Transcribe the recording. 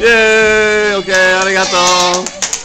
イエーイオッケーありがとう